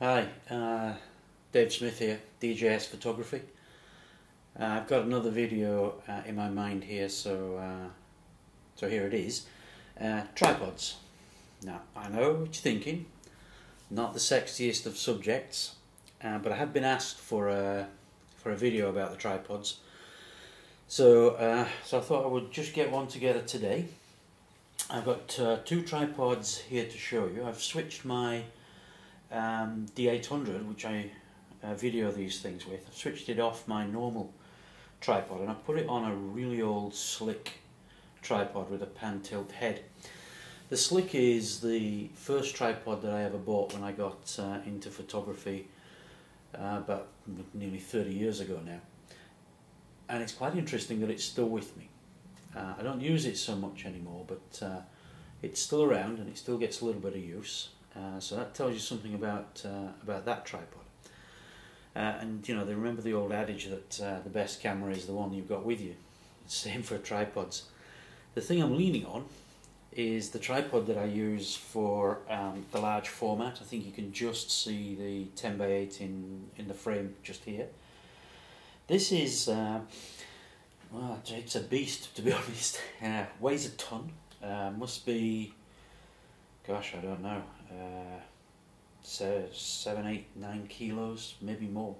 Hi, uh, Dave Smith here, DJS Photography. Uh, I've got another video uh, in my mind here, so uh, so here it is. Uh, tripods. Now, I know what you're thinking, not the sexiest of subjects, uh, but I have been asked for a, for a video about the tripods. So, so I thought I would just get one together today. I've got two tripods here to show you. I've switched my um, D800, which I uh, video these things with, I've switched it off my normal tripod and I put it on a really old Slik tripod with a pan tilt head. The Slik is the first tripod that I ever bought when I got uh, into photography uh, about nearly 30 years ago now. And it's quite interesting that it's still with me. Uh, I don't use it so much anymore, but uh, it's still around and it still gets a little bit of use. Uh, so that tells you something about uh, about that tripod. Uh, and you know, they remember the old adage that uh, the best camera is the one you've got with you. Same for tripods. The thing I'm leaning on is the tripod that I use for um, the large format. I think you can just see the 10 by 8 in, in the frame just here. This is, uh, well, it's a beast to be honest. Weighs a ton. Must be gosh, I don't know, uh, seven, eight, nine kilos, maybe more.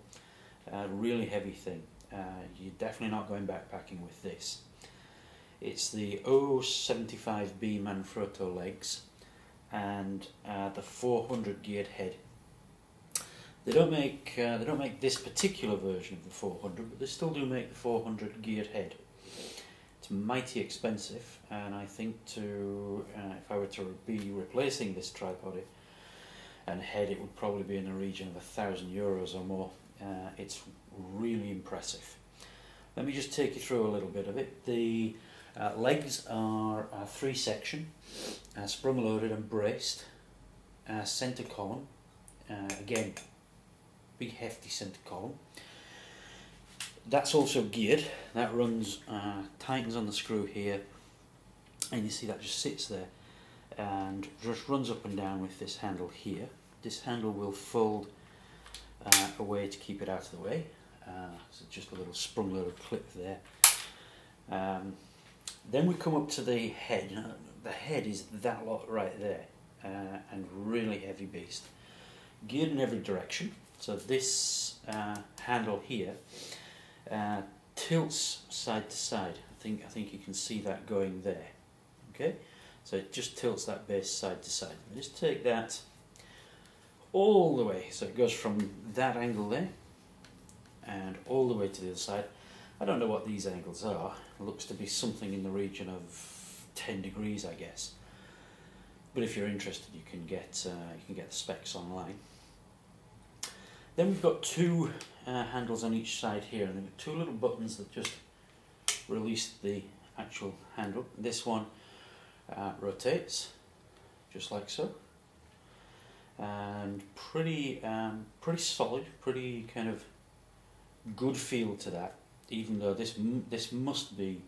Uh, really heavy thing. Uh, you're definitely not going backpacking with this. It's the 075B Manfrotto legs and uh, the 400 geared head. They don't make uh, they don't make this particular version of the 400, but they still do make the 400 geared head. It's mighty expensive, and I think to uh, if I were to be replacing this tripod and head, it would probably be in the region of a thousand euros or more. Uh, it's really impressive. Let me just take you through a little bit of it. The uh, legs are three section, uh, sprung loaded and braced, uh, centre column, uh, again, big hefty centre column that's also geared. That runs uh, tightens on the screw here. And you see that just sits there and just runs up and down with this handle here. This handle will fold uh, away to keep it out of the way. Uh, so just a little sprung little clip there. Um, then we come up to the head. The head is that lot right there uh, and really heavy beast geared in every direction. So this uh, handle here uh, tilts side to side. I think I think you can see that going there. Okay, so it just tilts that base side to side. just take that all the way, so it goes from that angle there and all the way to the other side. I don't know what these angles are. It looks to be something in the region of 10 degrees, I guess. But if you're interested, you can get uh, you can get the specs online. Then we've got two uh, handles on each side here and two little buttons that just release the actual handle. This one uh, rotates just like so and pretty um, pretty solid, pretty kind of good feel to that even though this this must be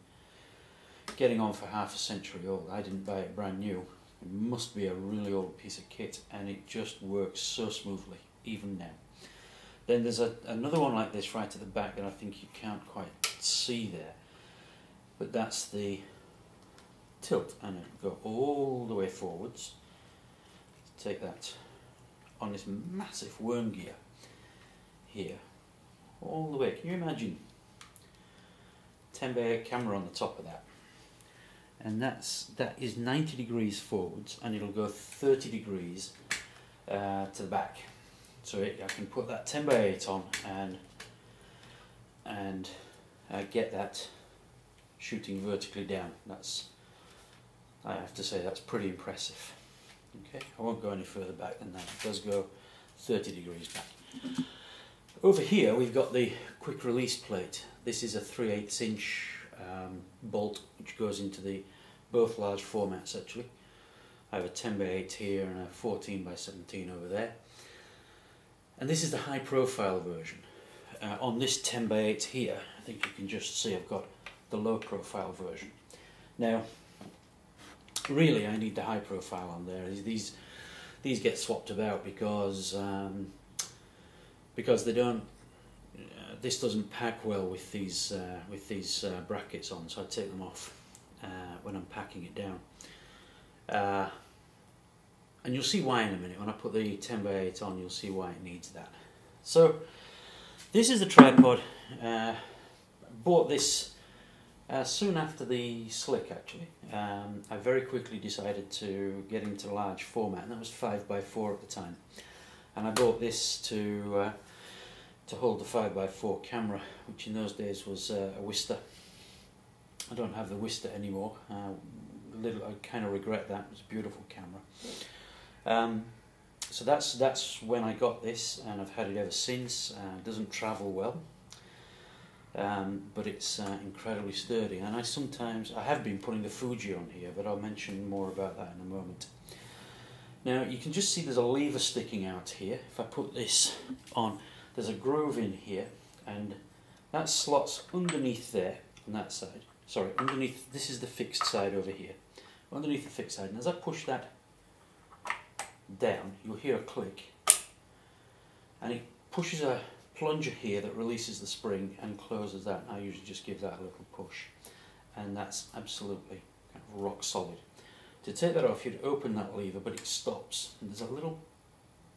getting on for half a century old. I didn't buy it brand new. It must be a really old piece of kit and it just works so smoothly even now. Then there's a, another one like this right at the back that I think you can't quite see there. But that's the tilt and it'll go all the way forwards. Take that on this massive worm gear here. All the way. Can you imagine? 10 by 8 camera on the top of that. And that's that is 90 degrees forwards and it'll go 30 degrees uh, to the back so it, I can put that 10 by 8 on and and uh, get that shooting vertically down. That's I have to say that's pretty impressive. Okay I won't go any further back than that. It does go 30 degrees back. Over here we've got the quick release plate. This is a 3 8 inch um, bolt which goes into the both large formats actually. I have a 10 by 8 here and a 14 by 17 over there and this is the high profile version. Uh, on this 10 by 8 here, I think you can just see I've got the low profile version. Now, really I need the high profile on there. These, these get swapped about because um, because they don't. Uh, this doesn't pack well with these uh, with these uh, brackets on, so I take them off uh, when I'm packing it down. And you'll see why in a minute when I put the 10 by 8 on. You'll see why it needs that. So this is the tripod. Uh, bought this uh, soon after the Slik actually. Um, I very quickly decided to get into large format and that was 5x4 at the time. And I bought this to uh, to hold the 5x4 camera which in those days was uh, a Wista. I don't have the Wista anymore. Uh, little, I kind of regret that. It was a beautiful camera. Um, so that's that's when I got this, and I've had it ever since. Uh, doesn't travel well, um, but it's uh, incredibly sturdy. And I sometimes I have been putting the Fuji on here, but I'll mention more about that in a moment. Now you can just see there's a lever sticking out here. If I put this on, there's a groove in here, and that slots underneath there on that side. Sorry, underneath. This is the fixed side over here. Underneath the fixed side, and as I push that down, you'll hear a click, and it pushes a plunger here that releases the spring and closes that. I usually just give that a little push, and that's absolutely kind of rock solid. To take that off, you'd open that lever, but it stops. And there's a little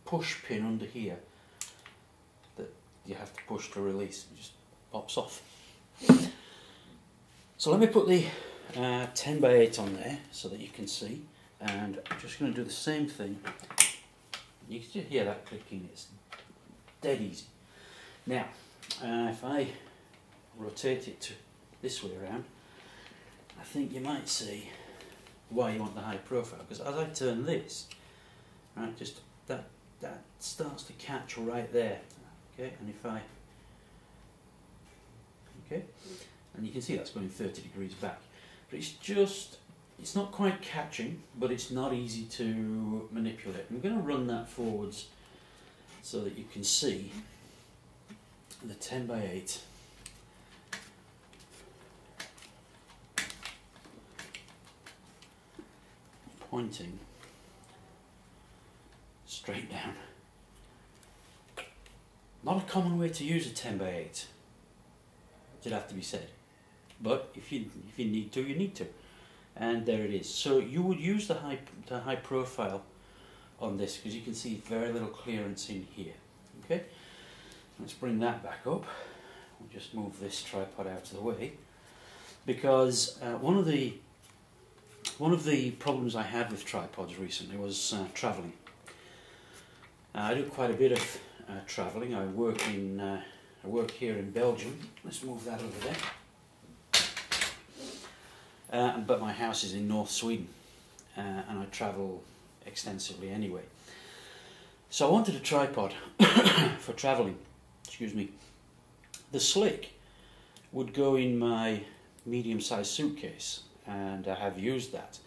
push pin under here that you have to push to release. It just pops off. So let me put the uh, 10 by 8 on there so that you can see and I'm just going to do the same thing. You can hear that clicking, it's dead easy. Now, uh, if I rotate it to this way around, I think you might see why you want the high profile, because as I turn this, right, just that, that starts to catch right there, okay, and if I, okay, and you can see that's going 30 degrees back, but it's just it's not quite catching, but it's not easy to manipulate. I'm going to run that forwards so that you can see the 10 by 8 pointing straight down. Not a common way to use a 10 by 8, it have to be said. But if you, if you need to, you need to and there it is. So you would use the high, the high profile on this because you can see very little clearance in here. Okay, let's bring that back up. We'll just move this tripod out of the way because uh, one of the one of the problems I had with tripods recently was uh, travelling. Uh, I do quite a bit of uh, travelling. I work in uh, I work here in Belgium. Let's move that over there. Uh, but my house is in North Sweden uh, and I travel extensively anyway. So I wanted a tripod for travelling. Excuse me. The Slik would go in my medium-sized suitcase, and I have used that.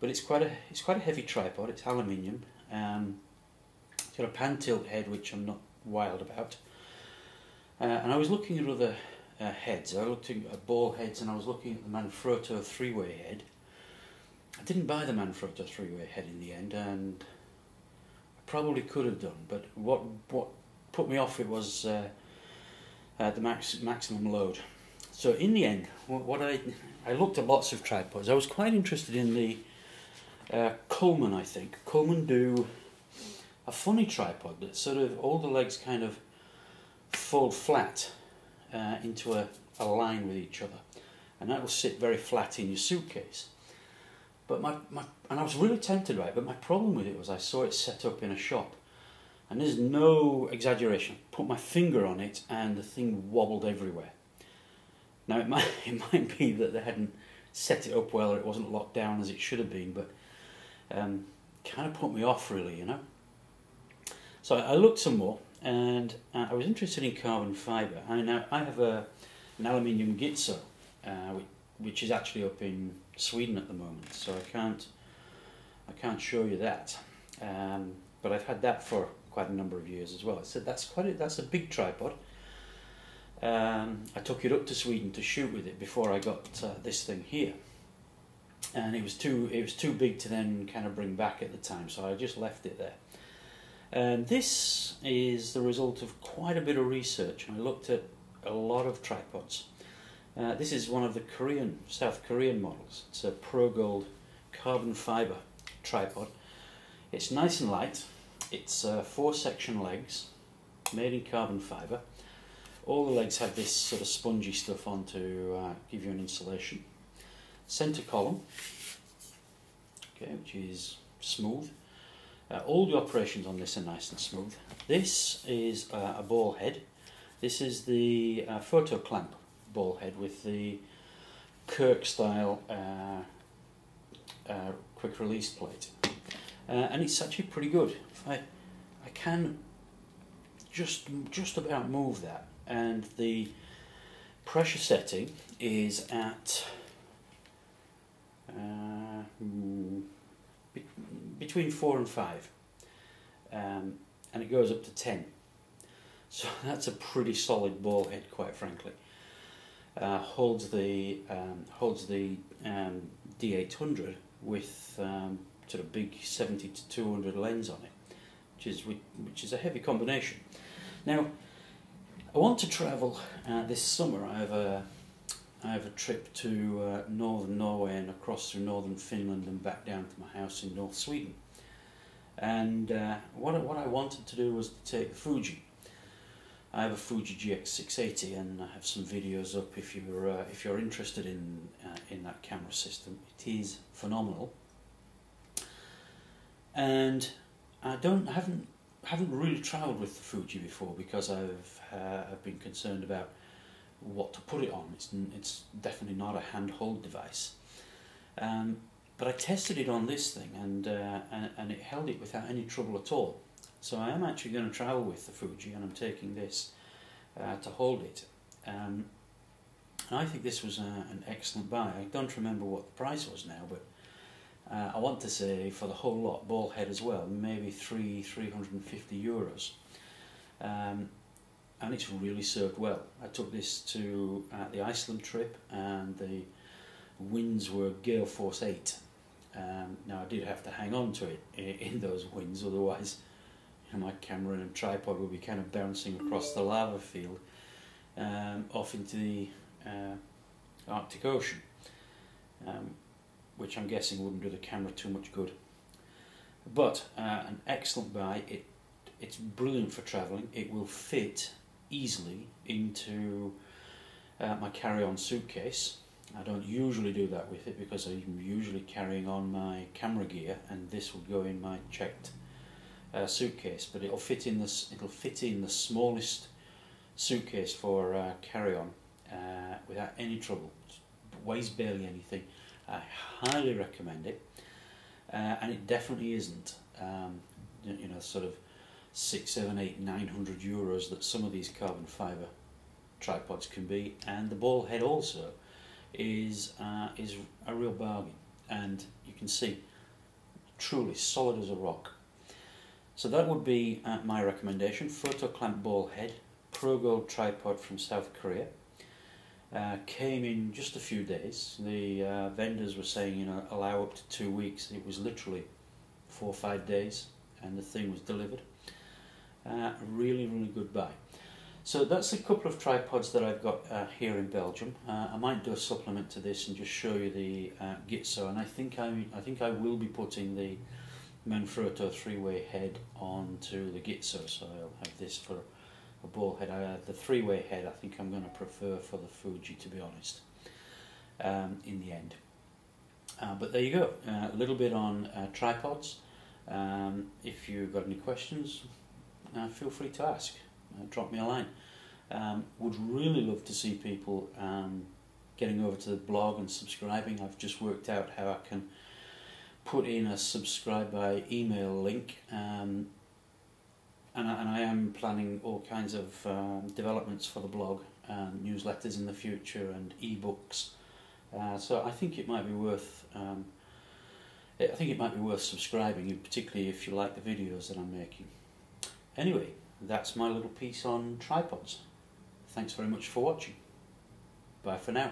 But it's quite a it's quite a heavy tripod. It's aluminium. Um, it's got a pan tilt head, which I'm not wild about. Uh, and I was looking at other uh, heads. I looked at ball heads and I was looking at the Manfrotto three-way head. I didn't buy the Manfrotto three-way head in the end and I probably could have done, but what what put me off it was uh, uh, the max, maximum load. So in the end, what, what, I I looked at lots of tripods. I was quite interested in the uh, Coleman. I think Coleman do a funny tripod that sort of all the legs kind of fold flat uh, into a, a line with each other and that will sit very flat in your suitcase. But my, my and I was really tempted by it, but my problem with it was I saw it set up in a shop and there's no exaggeration. Put my finger on it and the thing wobbled everywhere. Now it might it might be that they hadn't set it up well or it wasn't locked down as it should have been, but um, kind of put me off really, you know. So I looked some more and uh, I was interested in carbon fibre. I now I have a an aluminium Gitzo, uh, which is actually up in Sweden at the moment, so I can't I can't show you that. Um, but I've had that for quite a number of years as well. So that's quite a, that's a big tripod. Um, I took it up to Sweden to shoot with it before I got uh, this thing here. and it was too it was too big to then kind of bring back at the time, so I just left it there. And this is the result of quite a bit of research. I looked at a lot of tripods. Uh, this is one of the Korean, South Korean models. It's a Pro Gold carbon fibre tripod. It's nice and light. It's uh, four section legs, made in carbon fibre. All the legs have this sort of spongy stuff on to uh, give you an insulation. Centre column, okay, which is smooth. Uh, all the operations on this are nice and smooth. This is uh, a ball head. This is the uh, photo clamp ball head with the Kirk style uh, uh, quick release plate. Uh, and it's actually pretty good. I, I can just just about move that and the pressure setting is at uh, between 4 and 5 um, and it goes up to 10 so that's a pretty solid ball head quite frankly uh, holds the um, holds the um, D800 with um, sort of big 70 to 200 lens on it, which is which is a heavy combination. Now, I want to travel uh, this summer. I have a I have a trip to uh, northern Norway and across through northern Finland and back down to my house in North Sweden. And uh, what what I wanted to do was to take the Fuji. I have a Fuji GX680 and I have some videos up if you're uh, if you're interested in uh, in that camera system. It is phenomenal and I don't haven't haven't really travelled with the Fuji before because I've uh, I've been concerned about what to put it on. It's it's definitely not a handhold device. Um, but I tested it on this thing and, uh, and and it held it without any trouble at all. So I am actually going to travel with the Fuji and I'm taking this uh, to hold it. Um, and I think this was a, an excellent buy. I don't remember what the price was now, but uh, I want to say for the whole lot, ball head as well, maybe three, 350 euros. Um, and it's really served well. I took this to uh, the Iceland trip and the winds were gale force 8. Um, now I did have to hang on to it in, in those winds, otherwise you know, my camera and tripod would be kind of bouncing across the lava field um, off into the uh, Arctic Ocean. Um, which I'm guessing wouldn't do the camera too much good. But uh, an excellent buy. It it's brilliant for travelling. It will fit easily into uh, my carry-on suitcase. I don't usually do that with it because I'm usually carrying on my camera gear, and this will go in my checked uh, suitcase. But it'll fit in this. It'll fit in the smallest suitcase for uh, carry-on uh, without any trouble. It weighs barely anything I highly recommend it, uh, and it definitely isn't, um, you know, sort of six, seven, eight, nine hundred euros that some of these carbon fibre tripods can be, and the ball head also is uh, is a real bargain, and you can see truly solid as a rock. So that would be uh, my recommendation: photo clamp ball head, Pro Gold tripod from South Korea uh, came in just a few days. The uh, vendors were saying, you know, allow up to two weeks. It was literally four or five days, and the thing was delivered. Uh, really, really good buy. So that's a couple of tripods that I've got uh, here in Belgium. Uh, I might do a supplement to this and just show you the uh, Gitzo, and I think I, I think I will be putting the Manfrotto three-way head onto the Gitzo, so I'll have this for a ball head. Uh, the three-way head I think I'm going to prefer for the Fuji to be honest um, in the end. Uh, but there you go, uh, a little bit on uh, tripods. Um, if you've got any questions, uh, feel free to ask. Uh, drop me a line. Um, would really love to see people um, getting over to the blog and subscribing. I've just worked out how I can put in a subscribe by email link um, and I, and I am planning all kinds of um, developments for the blog and newsletters in the future and e-books. Uh, so I think it might be worth. Um, I think it might be worth subscribing, particularly if you like the videos that I'm making. Anyway, that's my little piece on tripods. Thanks very much for watching. Bye for now.